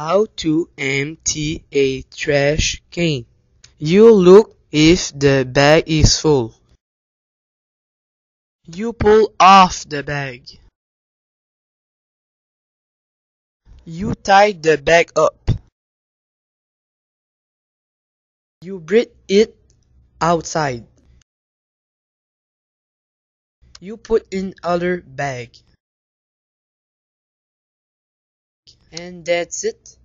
How to empty a trash can. You look if the bag is full. You pull off the bag. You tie the bag up. You bring it outside. You put in other bag. And that's it.